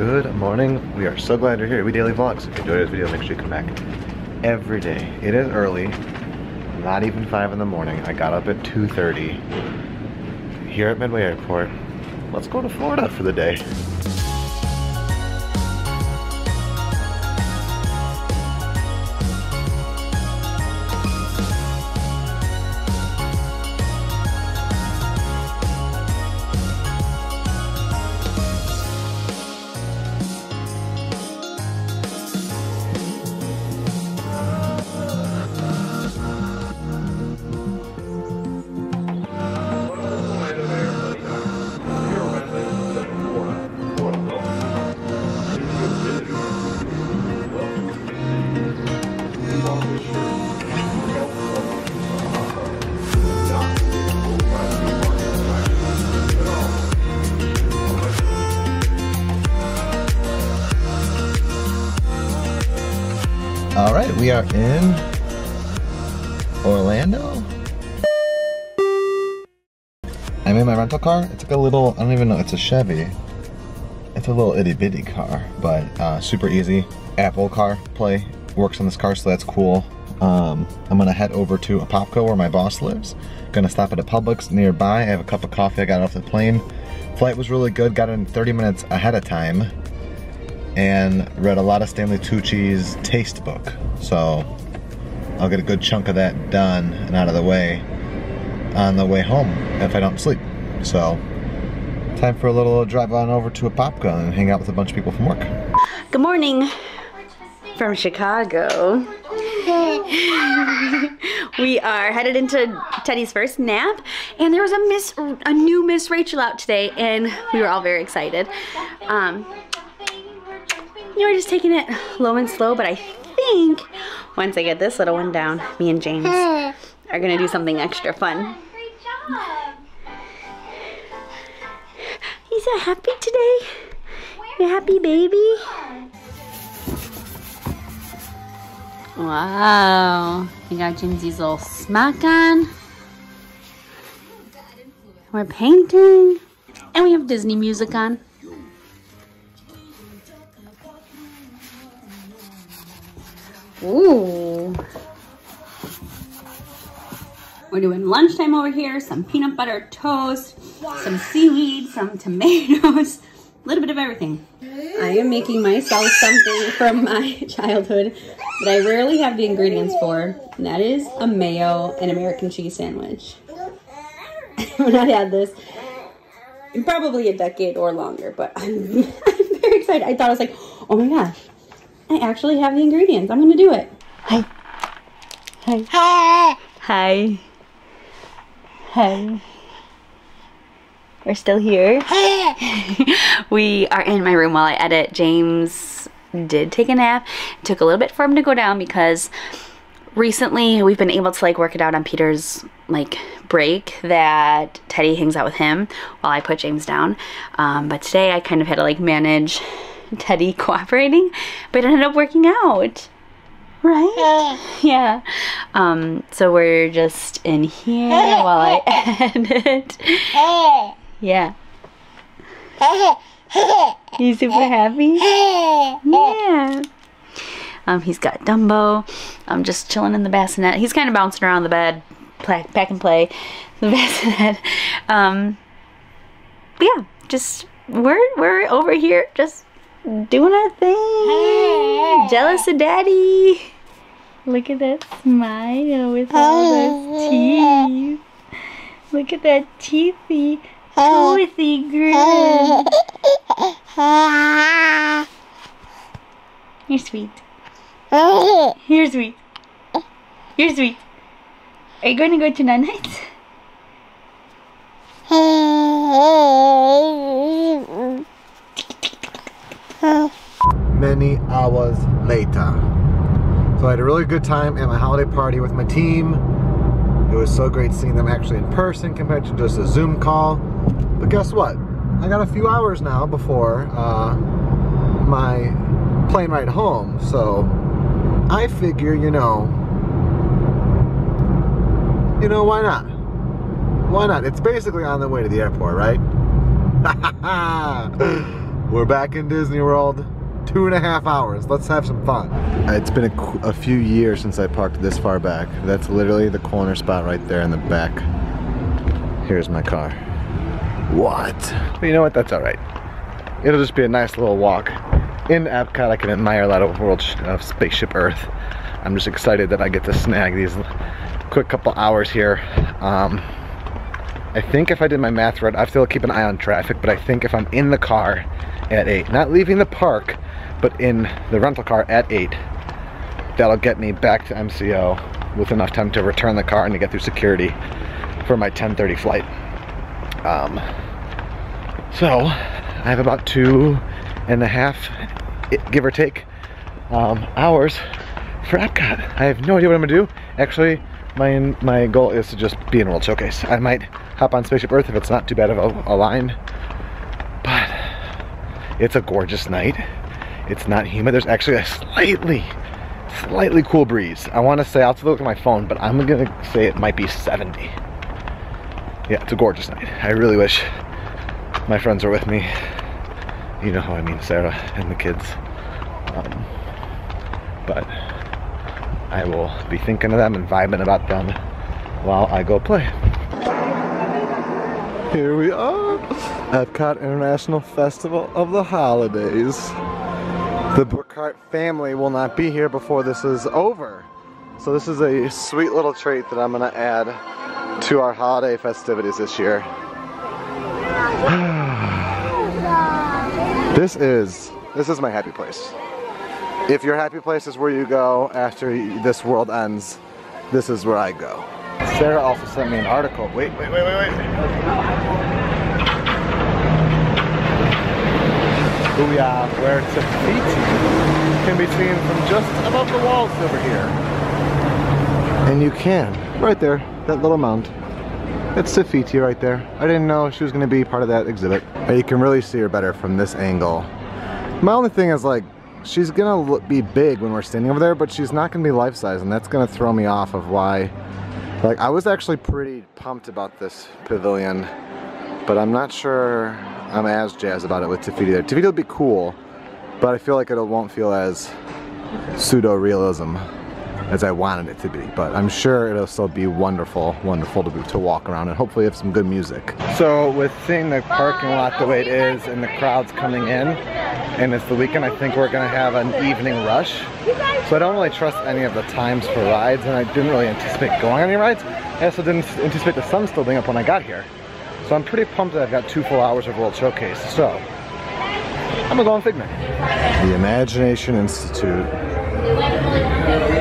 Good morning. We are so glad you're here. We daily vlogs. If you enjoyed this video, make sure you come back every day. It is early, not even 5 in the morning. I got up at 2.30 here at Midway Airport. Let's go to Florida for the day. We are in Orlando. I'm in my rental car. It's like a little, I don't even know, it's a Chevy. It's a little itty bitty car, but uh, super easy. Apple CarPlay works on this car, so that's cool. Um, I'm gonna head over to Apopka where my boss lives. Gonna stop at a Publix nearby. I have a cup of coffee I got off the plane. Flight was really good, got in 30 minutes ahead of time and read a lot of Stanley Tucci's taste book. So I'll get a good chunk of that done and out of the way on the way home if I don't sleep. So time for a little drive on over to a Apopka and hang out with a bunch of people from work. Good morning from Chicago. we are headed into Teddy's first nap, and there was a Miss, a new Miss Rachel out today, and we were all very excited. Um, you know, we're just taking it low and slow, but I think once I get this little one down, me and James are gonna do something extra fun. You so happy today? You happy, baby? Wow. We got Jimsy's little smock on. We're painting. And we have Disney music on. Ooh. We're doing lunchtime over here, some peanut butter toast, some seaweed, some tomatoes, a little bit of everything. I am making myself something from my childhood that I rarely have the ingredients for, and that is a mayo and American cheese sandwich. I have not had this in probably a decade or longer, but I'm, I'm very excited. I thought I was like, oh my gosh, I actually have the ingredients. I'm gonna do it. Hi. Hi. Hi. Hi. Hi. We're still here. we are in my room while I edit. James did take a nap. It took a little bit for him to go down because recently we've been able to like work it out on Peter's like break that Teddy hangs out with him while I put James down. Um, but today I kind of had to like manage Teddy cooperating, but it ended up working out. Right? Yeah. Um, so we're just in here while I edit. Yeah. You super happy? Yeah. Um, he's got Dumbo. I'm just chilling in the bassinet. He's kind of bouncing around the bed, play, pack and play the bassinet. Um, yeah, just we're we're over here just doing our thing. Jealous of daddy. Look at that smile with all those teeth. Look at that teethy, toothy grin. You're sweet. You're sweet. You're sweet. Are you going to go to Nanites? Many hours later. So I had a really good time at my holiday party with my team. It was so great seeing them actually in person compared to just a Zoom call. But guess what? I got a few hours now before uh, my plane ride home. So I figure, you know, you know, why not? Why not? It's basically on the way to the airport, right? We're back in Disney World. Two and a half hours. Let's have some fun. It's been a, a few years since I parked this far back. That's literally the corner spot right there in the back. Here's my car. What? But you know what? That's all right. It'll just be a nice little walk. In Epcot, I can admire a lot of World of Spaceship Earth. I'm just excited that I get to snag these quick couple hours here. Um, I think if I did my math right, I still keep an eye on traffic, but I think if I'm in the car at 8, not leaving the park, but in the rental car at 8, that'll get me back to MCO with enough time to return the car and to get through security for my 10.30 flight. Um, so, I have about two and a half, give or take, um, hours for Epcot. I have no idea what I'm gonna do. Actually, my my goal is to just be in World Showcase. I might hop on Spaceship Earth if it's not too bad of a, a line, it's a gorgeous night. It's not humid. There's actually a slightly, slightly cool breeze. I want to say, I'll have to look at my phone, but I'm gonna say it might be 70. Yeah, it's a gorgeous night. I really wish my friends are with me. You know how I mean, Sarah and the kids. Um, but I will be thinking of them and vibing about them while I go play. Here we are, Epcot International Festival of the Holidays. The Brookhart family will not be here before this is over. So this is a sweet little treat that I'm gonna add to our holiday festivities this year. this is, this is my happy place. If your happy place is where you go after this world ends, this is where I go. Sarah also sent me an article. Wait, wait, wait, wait, wait. Booyah, where Te Fiti can be seen from just above the walls over here. And you can, right there, that little mound. That's Te Fiti right there. I didn't know she was gonna be part of that exhibit. But you can really see her better from this angle. My only thing is like, she's gonna be big when we're standing over there, but she's not gonna be life-size, and that's gonna throw me off of why. Like, I was actually pretty pumped about this pavilion, but I'm not sure I'm as jazzed about it with Te Fiti there. Te Fiti will be cool, but I feel like it won't feel as pseudo-realism as I wanted it to be. But I'm sure it'll still be wonderful, wonderful to, to walk around and hopefully have some good music. So with seeing the parking lot the way it is and the crowds coming in, and it's the weekend, I think we're gonna have an evening rush. So I don't really trust any of the times for rides and I didn't really anticipate going on any rides. I also didn't anticipate the sun still being up when I got here. So I'm pretty pumped that I've got two full hours of World Showcase. So, I'm gonna go on Figment. The Imagination Institute.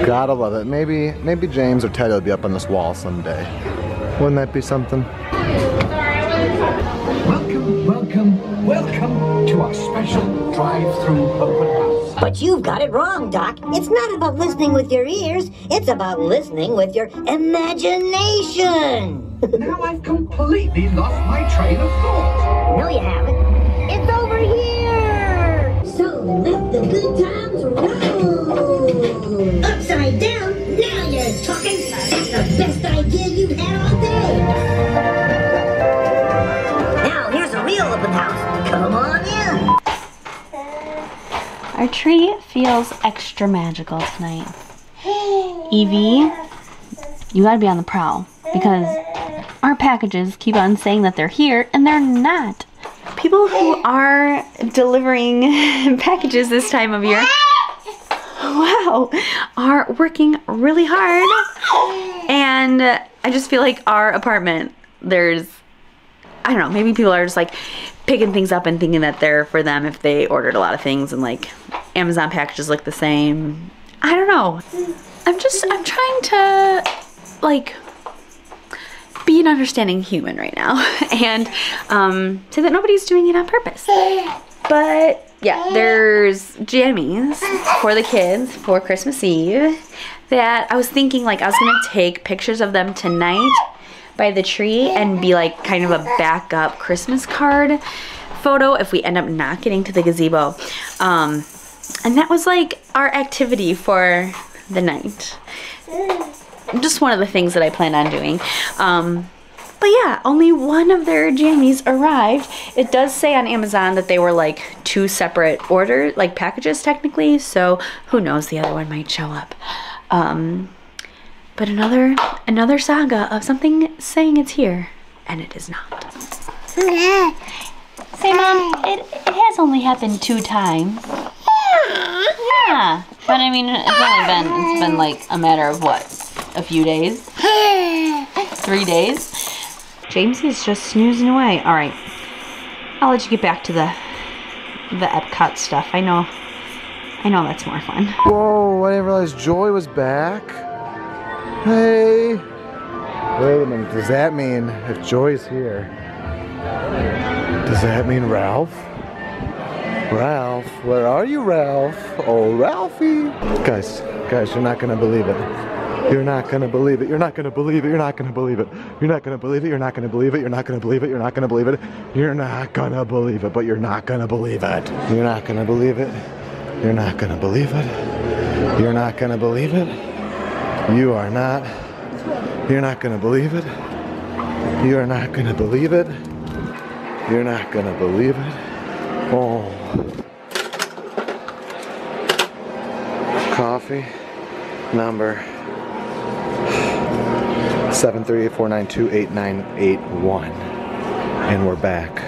Gotta love it. Maybe, maybe James or Teddy will be up on this wall someday. Wouldn't that be something? Welcome, welcome, welcome to our special drive-through open house. But you've got it wrong, Doc. It's not about listening with your ears. It's about listening with your imagination. now I've completely lost my train of thought. No, you haven't. It's over here. So let the good times roll. Upside down. Now you're talking. That's the best idea Our tree feels extra magical tonight. Evie, you gotta be on the prowl because our packages keep on saying that they're here and they're not. People who are delivering packages this time of year, wow, are working really hard. And I just feel like our apartment, there's I don't know, maybe people are just like picking things up and thinking that they're for them if they ordered a lot of things and like Amazon packages look the same. I don't know. I'm just, I'm trying to like be an understanding human right now and um, say that nobody's doing it on purpose. But yeah, there's jammies for the kids for Christmas Eve that I was thinking like I was gonna take pictures of them tonight by the tree and be like kind of a backup Christmas card photo if we end up not getting to the gazebo. Um, and that was like our activity for the night. Just one of the things that I plan on doing. Um, But yeah, only one of their jammies arrived. It does say on Amazon that they were like two separate orders, like packages technically. So who knows? The other one might show up. Um, but another another saga of something saying it's here and it is not. Say, mom, it, it has only happened two times. Yeah, but I mean, it's only been it's been like a matter of what, a few days, three days. James is just snoozing away. All right, I'll let you get back to the the Epcot stuff. I know, I know that's more fun. Whoa, I didn't realize Joy was back. Hey. Wait a minute, does that mean if Joy's here, does that mean Ralph? Ralph, where are you, Ralph? Oh, Ralphie. Guys, guys, you're not gonna believe it. You're not gonna believe it. You're not gonna believe it. You're not gonna believe it. You're not gonna believe it. You're not gonna believe it. You're not gonna believe it. You're not gonna believe it. You're not gonna believe it. But you're not gonna believe it. You're not gonna believe it. You're not gonna believe it. You're not gonna believe it. You are not. You're not gonna believe it. You're not gonna believe it. You're not gonna believe it. Oh. Coffee number 738-492-8981. And we're back.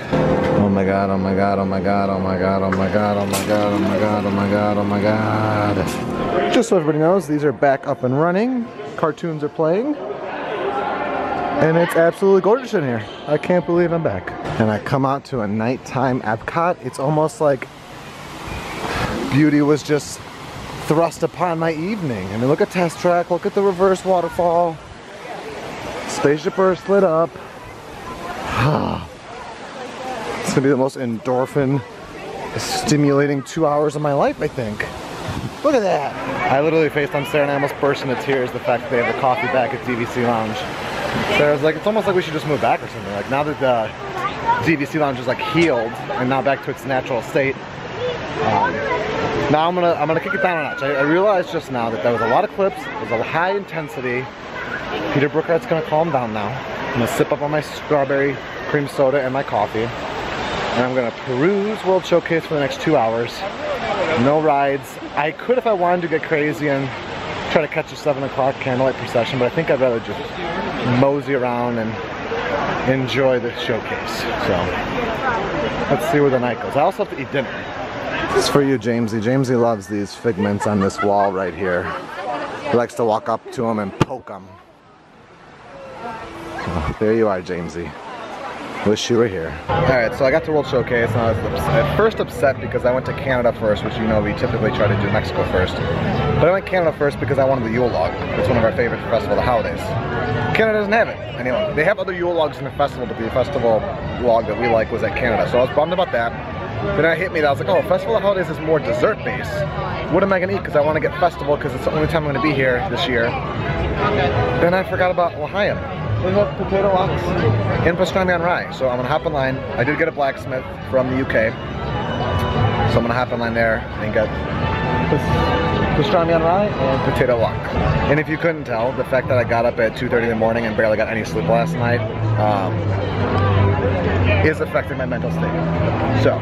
Oh my god, oh my god, oh my god, oh my god, oh my god, oh my god, oh my god, oh my god, oh my god. Just so everybody knows, these are back up and running. Cartoons are playing. And it's absolutely gorgeous in here. I can't believe I'm back. And I come out to a nighttime Epcot. It's almost like beauty was just thrust upon my evening. I mean, look at Test Track, look at the reverse waterfall. Spaceship Earth lit up. it's gonna be the most endorphin stimulating two hours of my life, I think. Look at that. I literally faced on Sarah and I almost burst into tears the fact that they have the coffee back at DVC Lounge. Sarah's like, it's almost like we should just move back or something. Like now that the DVC Lounge is like healed and now back to its natural state, um, now I'm gonna I'm gonna kick it down a notch. I, I realized just now that there was a lot of clips, there was a high intensity. Peter Brookhart's gonna calm down now. I'm gonna sip up on my strawberry cream soda and my coffee. And I'm gonna peruse World Showcase for the next two hours. No rides. I could if I wanted to get crazy and try to catch a seven o'clock candlelight procession, but I think I'd rather just mosey around and enjoy the showcase. So let's see where the night goes. I also have to eat dinner. This is for you, Jamesy. Jamesy loves these figments on this wall right here. He likes to walk up to them and poke them. So, there you are, Jamesy. Wish you were here. Alright, so I got to World Showcase and I was at first upset because I went to Canada first, which you know we typically try to do Mexico first. But I went Canada first because I wanted the Yule log. It's one of our favorite festival the holidays. Canada doesn't have it. Anyway, they have other Yule logs in the festival, but the festival log that we like was at Canada. So I was bummed about that. Then it hit me that I was like, oh, Festival of Holidays is more dessert based. What am I gonna eat? Because I want to get Festival because it's the only time I'm gonna be here this year. Then I forgot about L'Chaim. We have potato lox and pastrami on rye. So I'm gonna hop in line. I did get a blacksmith from the UK. So I'm gonna hop in line there and get pastrami on rye and potato lock. And if you couldn't tell, the fact that I got up at 2.30 in the morning and barely got any sleep last night um, is affecting my mental state. So,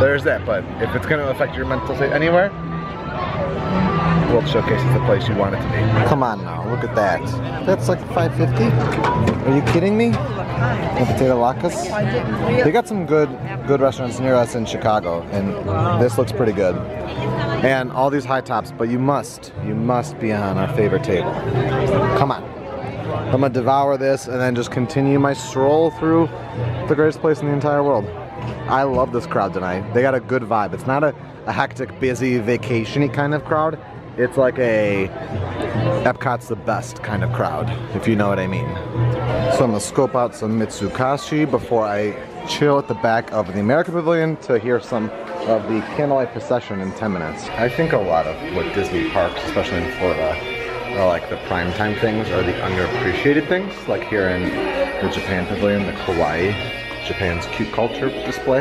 there's that. But if it's gonna affect your mental state anywhere, World Showcase is the place you want it to be. Come on now, look at that. That's like 550. Are you kidding me? The potato latkes. They got some good good restaurants near us in Chicago, and this looks pretty good. And all these high tops, but you must, you must be on our favorite table. Come on. I'm gonna devour this and then just continue my stroll through the greatest place in the entire world. I love this crowd tonight. They got a good vibe. It's not a, a hectic, busy, vacation-y kind of crowd. It's like a Epcot's the best kind of crowd, if you know what I mean. So I'm gonna scope out some Mitsukoshi before I chill at the back of the American Pavilion to hear some of the candlelight procession in 10 minutes. I think a lot of what Disney parks, especially in Florida, are like the primetime things or the underappreciated things, like here in the Japan Pavilion, the Kawaii, Japan's cute culture display.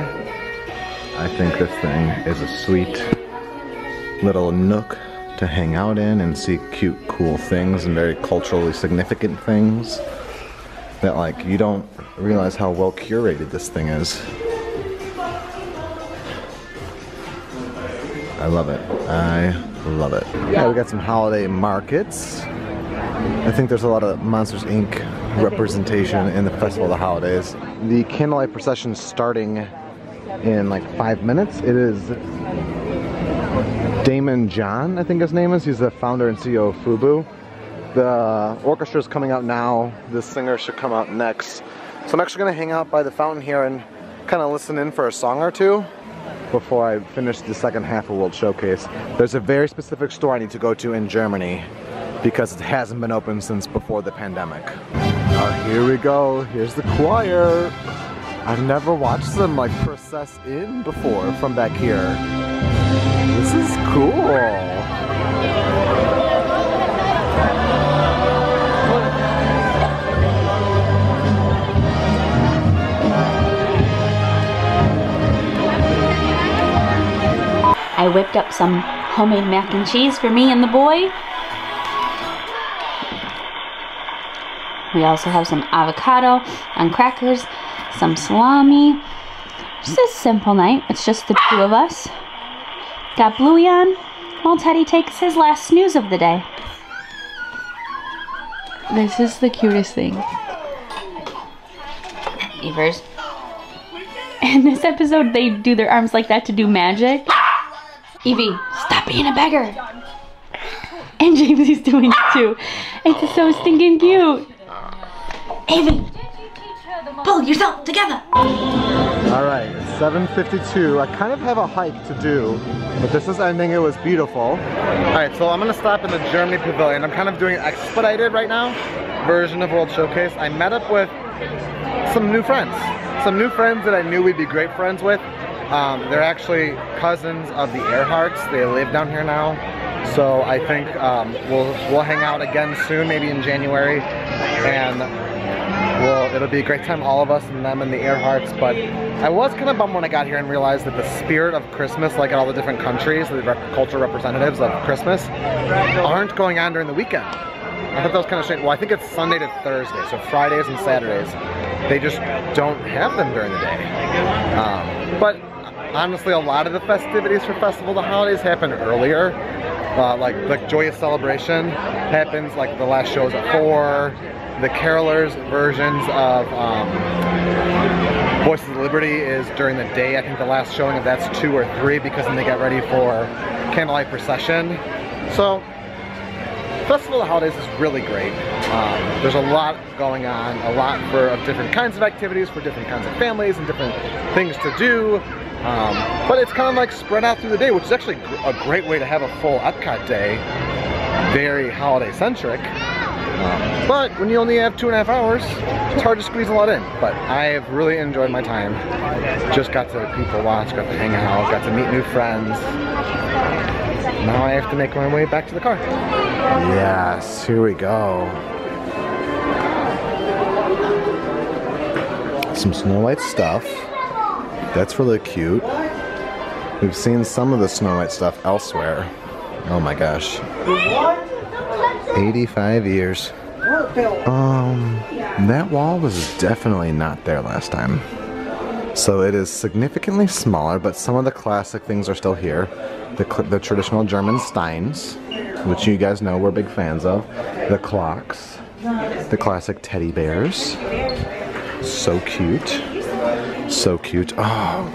I think this thing is a sweet little nook to hang out in and see cute, cool things and very culturally significant things. that like you don't realize how well curated this thing is. I love it. I love it. Yeah, we got some holiday markets. I think there's a lot of Monsters Inc. representation in the Festival of the Holidays. The candlelight procession starting in like five minutes. It is Daymond John, I think his name is. He's the founder and CEO of FUBU. The orchestra is coming out now. The singer should come out next. So I'm actually gonna hang out by the fountain here and kind of listen in for a song or two before I finish the second half of World Showcase. There's a very specific store I need to go to in Germany because it hasn't been open since before the pandemic. Oh, here we go. Here's the choir. I've never watched them like process in before from back here. This is cool. I whipped up some homemade mac and cheese for me and the boy. We also have some avocado and crackers, some salami. Just a simple night. It's just the two of us. Got Bluey on while Teddy takes his last snooze of the day. This is the cutest thing. Evers. In this episode, they do their arms like that to do magic. Evie, stop being a beggar. And James is doing it too. It's so stinking cute. Evie, pull yourself together. All right, it's 7.52. I kind of have a hike to do, but this is ending. It was beautiful. All right, so I'm gonna stop in the Germany Pavilion. I'm kind of doing expedited right now version of World Showcase. I met up with some new friends. Some new friends that I knew we'd be great friends with. Um, they're actually cousins of the Earharts. They live down here now. So I think um, we'll we'll hang out again soon, maybe in January, and well, it'll be a great time, all of us and them and the Earharts. But I was kind of bummed when I got here and realized that the spirit of Christmas, like in all the different countries, the rep cultural representatives of Christmas, aren't going on during the weekend. I thought that was kind of strange. Well, I think it's Sunday to Thursday, so Fridays and Saturdays, they just don't have them during the day. Um, but honestly, a lot of the festivities for Festival of the Holidays happen earlier. Uh, like the Joyous Celebration happens like the last show is at 4. The Carolers versions of um, Voices of Liberty is during the day. I think the last showing of that's 2 or 3 because then they get ready for Candlelight Procession. So Festival of Holidays is really great. Um, there's a lot going on, a lot for of different kinds of activities for different kinds of families and different things to do. Um, but it's kind of like spread out through the day, which is actually a great way to have a full Epcot day. Very holiday centric. Um, but when you only have two and a half hours, it's hard to squeeze a lot in. But I have really enjoyed my time. Just got to people watch, got to hang out, got to meet new friends. Now I have to make my way back to the car. Yes, here we go. Some Snow White stuff. That's really cute. We've seen some of the Snow White stuff elsewhere. Oh my gosh. 85 years. Um, that wall was definitely not there last time. So it is significantly smaller, but some of the classic things are still here. The, the traditional German Steins, which you guys know we're big fans of. The clocks. The classic teddy bears. So cute. So cute. Oh.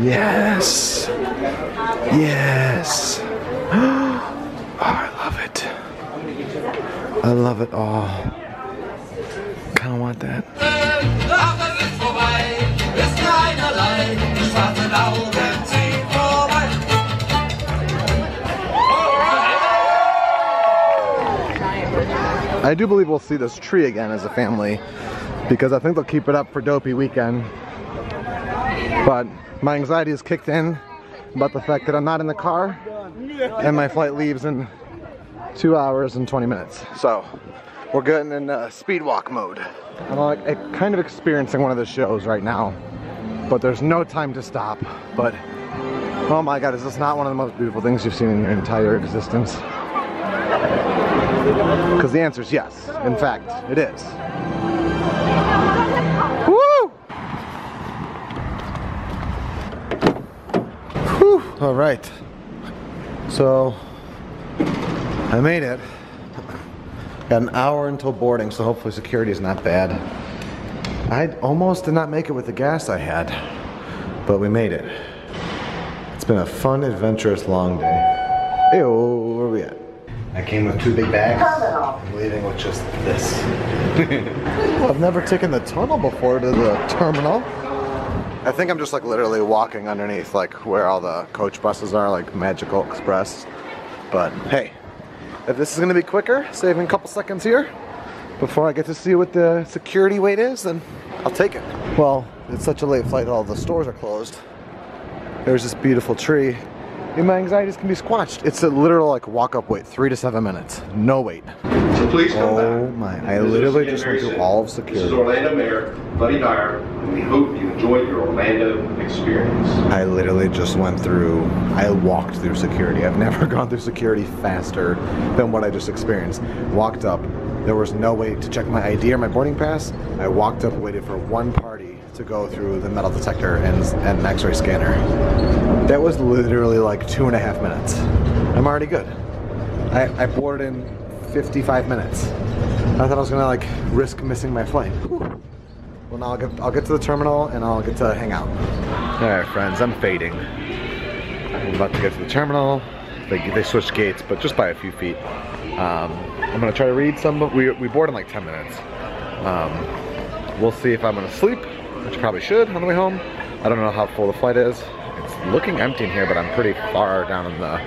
Yes. Yes. Oh, I love it. I love it all. Kind of want that. I do believe we'll see this tree again as a family because I think they'll keep it up for Dopey weekend. But my anxiety has kicked in about the fact that I'm not in the car and my flight leaves in two hours and 20 minutes. So we're getting in uh, speed walk mode. I'm like kind of experiencing one of the shows right now, but there's no time to stop. But oh my God, is this not one of the most beautiful things you've seen in your entire existence? Because the answer is yes. In fact, it is. Woo! Whew. All right. So I made it. Got an hour until boarding, so hopefully security is not bad. I almost did not make it with the gas I had, but we made it. It's been a fun, adventurous, long day. Hey, where are we at? I came with two big bags. I'm leaving with just this. I've never taken the tunnel before to the terminal. I think I'm just like literally walking underneath like where all the coach buses are, like Magical Express. But hey, if this is gonna be quicker, saving a couple seconds here before I get to see what the security wait is, then I'll take it. Well, it's such a late flight, all the stores are closed. There's this beautiful tree. And my anxieties can be squashed. It's a literal like walk up wait, three to seven minutes. No wait. So please come Oh back. my, I literally just went through all of soon. This is security. Orlando Mayor Buddy Dyer, and we hope you enjoyed your Orlando experience. I literally just went through, I walked through security. I've never gone through security faster than what I just experienced. Walked up, there was no way to check my ID or my boarding pass. I walked up, waited for one party to go through the metal detector and, and an x-ray scanner. That was literally like two and a half minutes. I'm already good. I, I boarded in 55 minutes. I thought I was gonna like risk missing my flight. Whew. Well, now I'll get, I'll get to the terminal and I'll get to hang out. All right, friends, I'm fading. I'm about to get to the terminal. They, they switched gates, but just by a few feet. Um, I'm gonna try to read some, we, we board in like 10 minutes. Um, we'll see if I'm gonna sleep, which I probably should on the way home. I don't know how full the flight is. It's looking empty in here, but I'm pretty far down in the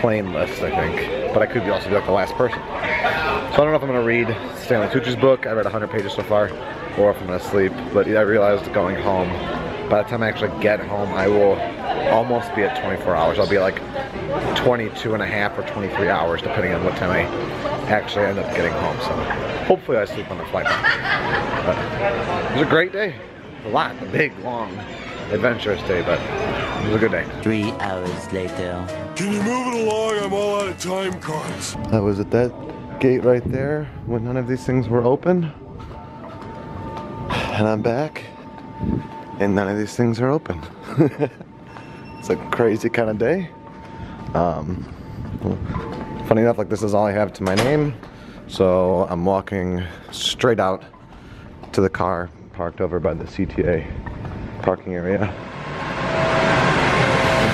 plane list, I think. But I could be also be like the last person. So I don't know if I'm gonna read Stanley Tucci's book. I read 100 pages so far, or if I'm gonna sleep. But I realized going home, by the time I actually get home, I will almost be at 24 hours. I'll be like 22 and a half or 23 hours, depending on what time I actually end up getting home. So hopefully I sleep on the flight back. But it was a great day. A lot, a big, long, adventurous day, but it was a good day. Three hours later. Can you move it along? I'm all out of time cards. I was at that gate right there when none of these things were open. And I'm back, and none of these things are open. it's a crazy kind of day. Um, funny enough, like this is all I have to my name. So I'm walking straight out to the car parked over by the CTA parking area.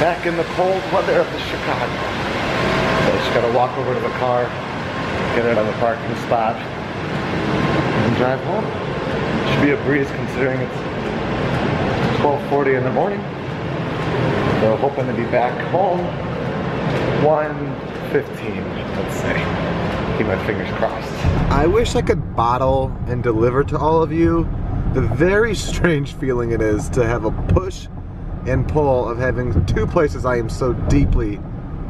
Back in the cold weather of the Chicago. So I just gotta walk over to the car, get it on the parking spot, and drive home. Should be a breeze considering it's 12:40 in the morning. So hoping to be back home 1:15, let's say. Keep my fingers crossed. I wish I could bottle and deliver to all of you the very strange feeling it is to have a push and pull of having two places I am so deeply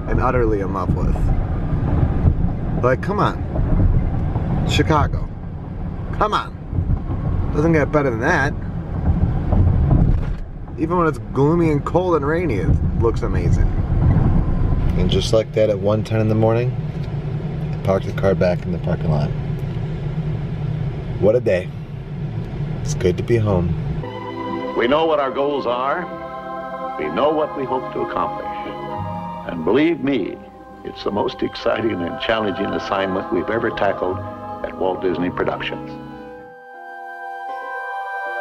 and utterly in love with. Like, come on. Chicago. Come on. Doesn't get better than that. Even when it's gloomy and cold and rainy, it looks amazing. And just like that at 1.10 in the morning, parked the car back in the parking lot. What a day. It's good to be home. We know what our goals are. We know what we hope to accomplish. And believe me, it's the most exciting and challenging assignment we've ever tackled at Walt Disney Productions.